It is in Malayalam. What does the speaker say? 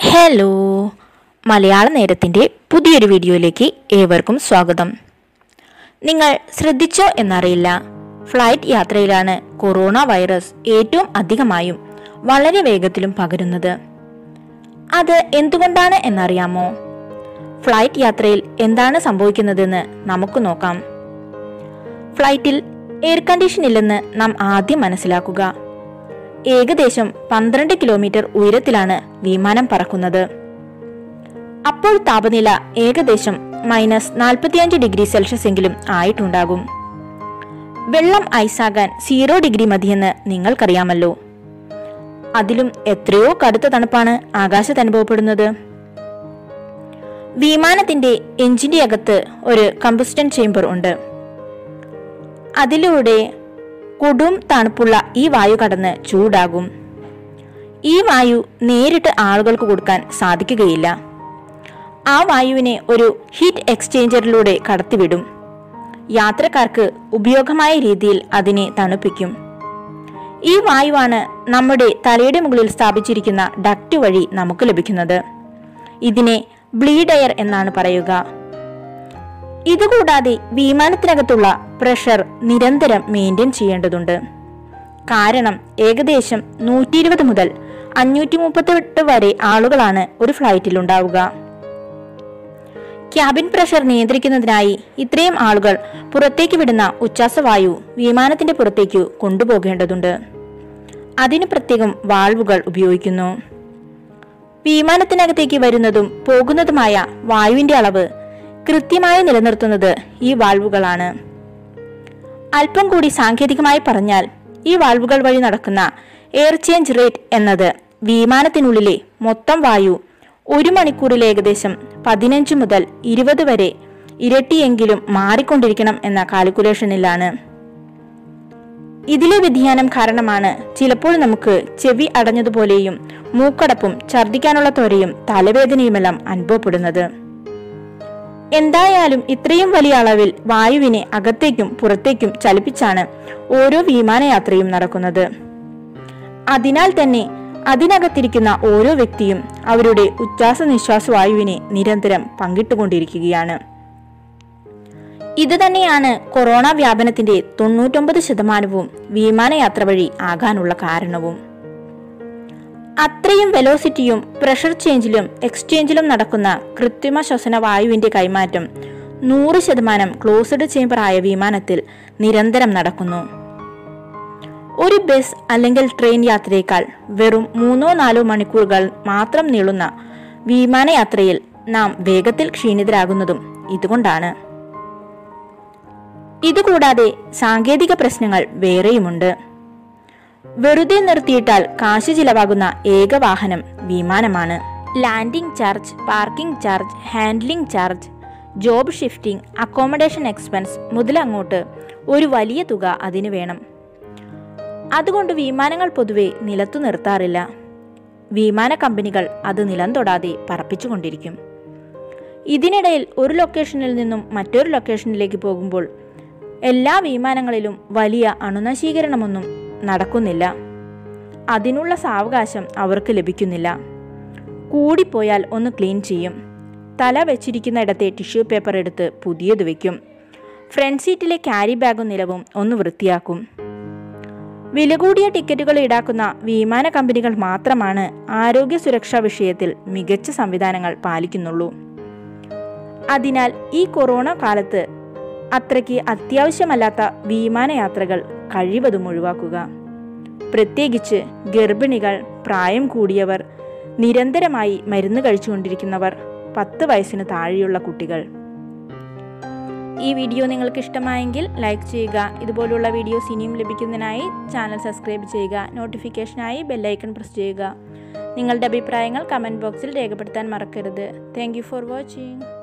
ഹലോ മലയാള നേരത്തിന്റെ പുതിയൊരു വീഡിയോയിലേക്ക് ഏവർക്കും സ്വാഗതം. നിങ്ങൾ ശ്രദ്ധിച്ചോ എന്നറിയില്ല. ഫ്ലൈറ്റ് യാത്രയിലാണ് കൊറോണ വൈറസ് ഏറ്റവും അധികമായും വളരെ വേഗത്തിലും പകരുന്നത്. അത് എന്തുകൊണ്ടാണ് എന്നറിയാമോ? ഫ്ലൈറ്റ് യാത്രയിൽ എന്താണ് സംഭവിക്കുന്നതെന്ന് നമുക്ക് നോക്കാം. ഫ്ലൈറ്റിൽ എയർ കണ്ടീഷൻ ഇല്ലെന്ന് നാം ആദ്യം മനസ്സിലാക്കുക. ഏകദേശം പന്ത്രണ്ട് കിലോമീറ്റർ ഉയരത്തിലാണ് വിമാനം പറക്കുന്നത്. അപ്പോൾ താപനില ഏകദേശം മൈനസ് നാൽപ്പത്തിയഞ്ച് ഡിഗ്രി സെൽഷ്യസ് എങ്കിലും ആയിട്ടുണ്ടാകും. വെള്ളം ഐസാകാൻ സീറോ ഡിഗ്രി മതിയെന്ന് നിങ്ങൾക്കറിയാമല്ലോ. അതിലും എത്രയോ കടുത്ത തണുപ്പാണ് ആകാശത്ത് അനുഭവപ്പെടുന്നത്. വിമാനത്തിന്റെ എഞ്ചിന്റെ അകത്ത് ഒരു കമ്പസ്റ്റൻ ചേംബർ ഉണ്ട്. അതിലൂടെ കൊടും തണുപ്പുള്ള ഈ വായു കടന്ന് ചൂടാകും. ഈ വായു നേരിട്ട് ആളുകൾക്ക് കൊടുക്കാൻ സാധിക്കുകയില്ല. ആ വായുവിനെ ഒരു ഹീറ്റ് എക്സ്ചേഞ്ചറിലൂടെ കടത്തിവിടും. യാത്രക്കാർക്ക് ഉപയോഗമായ രീതിയിൽ അതിനെ തണുപ്പിക്കും. ഈ വായുവാണ് നമ്മുടെ തലയുടെ മുകളിൽ സ്ഥാപിച്ചിരിക്കുന്ന ഡക്റ്റ് വഴി നമുക്ക് ലഭിക്കുന്നത്. ഇതിനെ ബ്ലീഡയർ എന്നാണ് പറയുക. ഇതുകൂടാതെ വിമാനത്തിനകത്തുള്ള പ്രഷർ നിരന്തരം മെയിന്റെയിൻ ചെയ്യേണ്ടതുണ്ട്. കാരണം ഏകദേശം നൂറ്റി ഇരുപത് മുതൽ അഞ്ഞൂറ്റി മുപ്പത്തെട്ട് വരെ ആളുകളാണ് ഒരു ഫ്ലൈറ്റിൽ ഉണ്ടാവുക ക്യാബിൻ പ്രഷർ നിയന്ത്രിക്കുന്നതിനായി ഇത്രയും ആളുകൾ പുറത്തേക്ക് വിടുന്ന ഉച്ഛ്വാസവായു വിമാനത്തിന്റെ പുറത്തേക്ക് കൊണ്ടുപോകേണ്ടതുണ്ട്. അതിന് പ്രത്യേകം വാൾവുകൾ ഉപയോഗിക്കുന്നു. വിമാനത്തിനകത്തേക്ക് വരുന്നതും പോകുന്നതുമായ വായുവിന്റെ അളവ് കൃത്യമായി നിലനിർത്തുന്നത് ഈ വാൾവുകളാണ്. അല്പം കൂടി സാങ്കേതികമായി പറഞ്ഞാൽ ഈ വാൽവുകൾ വഴി നടക്കുന്ന എയർ ചേഞ്ച് റേറ്റ് എന്നത് വിമാനത്തിനുള്ളിലെ മൊത്തം വായു ഒരു മണിക്കൂറിൽ ഏകദേശം പതിനഞ്ച് മുതൽ ഇരുപത് വരെ ഇരട്ടിയെങ്കിലും മാറിക്കൊണ്ടിരിക്കണം എന്ന കാൽക്കുലേഷനിലാണ് ഇതിലെ വ്യതിയാനം കാരണമാണ് ചിലപ്പോൾ നമുക്ക് ചെവി അടഞ്ഞതുപോലെയും മൂക്കടപ്പും ഛർദിക്കാനുള്ള ത്വരയും തലവേദനയുമെല്ലാം അനുഭവപ്പെടുന്നത്. എന്തായാലും ഇത്രയും വലിയ അളവിൽ വായുവിനെ അകത്തേക്കും പുറത്തേക്കും ചലിപ്പിച്ചാണ് ഓരോ വിമാനയാത്രയും നടക്കുന്നത്. അതിനാൽ തന്നെ അതിനകത്തിരിക്കുന്ന ഓരോ വ്യക്തിയും അവരുടെ ഉച്ഛ്വാസ നിശ്വാസ വായുവിനെ നിരന്തരം പങ്കിട്ടുകൊണ്ടിരിക്കുകയാണ്. ഇത് തന്നെയാണ് കൊറോണ വ്യാപനത്തിന്റെ തൊണ്ണൂറ്റൊമ്പത് ശതമാനവും വിമാനയാത്ര വഴി ആകാനുള്ള കാരണവും. അത്രയും വെലോസിറ്റിയും പ്രഷർ ചേഞ്ചിലും എക്സ്ചേഞ്ചിലും നടക്കുന്ന കൃത്രിമ ശ്വസന വായുവിന്റെ കൈമാറ്റം നൂറ് ശതമാനം ക്ലോസ്ഡ് ചേംബർ ആയ വിമാനത്തിൽ നിരന്തരം നടക്കുന്നു. ഒരു ബസ് അല്ലെങ്കിൽ ട്രെയിൻ യാത്രയേക്കാൾ വെറും മൂന്നോ നാലോ മണിക്കൂറുകൾ മാത്രം നീളുന്ന വിമാനയാത്രയിൽ നാം വേഗത്തിൽ ക്ഷീണിതരാകുന്നതും ഇതുകൊണ്ടാണ്. ഇതുകൂടാതെ സാങ്കേതിക പ്രശ്നങ്ങൾ വേറെയുമുണ്ട്. വെറുതെ നിർത്തിയിട്ടാൽ കാശ് ചിലവാകുന്ന ഏക വാഹനം വിമാനമാണ്. Landing charge parking charge handling charge job shifting accommodation expense മുതലങ്ങോട്ട് ഒരു വലിയ തുക അതിന് വേണം. അതുകൊണ്ട് വിമാനങ്ങൾ പൊതുവെ നിലത്തു നിർത്താറില്ല. വിമാന കമ്പനികൾ അത് നിലം തൊടാതെ പറപ്പിച്ചുകൊണ്ടിരിക്കും. ഇതിനിടയിൽ ഒരു ലൊക്കേഷനിൽ നിന്നും മറ്റൊരു ലൊക്കേഷനിലേക്ക് പോകുമ്പോൾ എല്ലാ വിമാനങ്ങളിലും വലിയ അണുനശീകരണമൊന്നും നടക്കുന്നില്ല. അതിനുള്ള സാവകാശം അവർക്ക് ലഭിക്കുന്നില്ല. കൂടിപ്പോയാൽ ഒന്ന് ക്ലീൻ ചെയ്യും. തല വെച്ചിരിക്കുന്ന ഇടത്തെ ടിഷ്യൂ പേപ്പർ എടുത്ത് പുതിയത് വയ്ക്കും ഫ്രണ്ട് സീറ്റിലെ ക്യാരി ബാഗും നിലവും ഒന്ന് വൃത്തിയാക്കും. വില കൂടിയ ടിക്കറ്റുകൾ ഈടാക്കുന്ന വിമാന കമ്പനികൾ മാത്രമാണ് ആരോഗ്യ സുരക്ഷാ വിഷയത്തിൽ മികച്ച സംവിധാനങ്ങൾ പാലിക്കുന്നുള്ളൂ. അതിനാൽ ഈ കൊറോണ കാലത്ത് അത്രയ്ക്ക് അത്യാവശ്യമല്ലാത്ത വിമാനയാത്രകൾ കഴിവതും ഒഴിവാക്കുക. പ്രത്യേകിച്ച് ഗർഭിണികൾ പ്രായം കൂടിയവർ നിരന്തരമായി മരുന്ന് കഴിച്ചുകൊണ്ടിരിക്കുന്നവർ പത്ത് വയസ്സിന് താഴെയുള്ള കുട്ടികൾ. ഈ വീഡിയോ നിങ്ങൾക്ക് ഇഷ്ടമായെങ്കിൽ ലൈക്ക് ചെയ്യുക. ഇതുപോലുള്ള വീഡിയോസ് ഇനിയും ലഭിക്കുന്നതിനായി ചാനൽ സബ്സ്ക്രൈബ് ചെയ്യുക. നോട്ടിഫിക്കേഷനായി ബെല്ലൈക്കൺ പ്രസ് ചെയ്യുക. നിങ്ങളുടെ അഭിപ്രായങ്ങൾ കമന്റ് ബോക്സിൽ രേഖപ്പെടുത്താൻ മറക്കരുത്. Thank for watching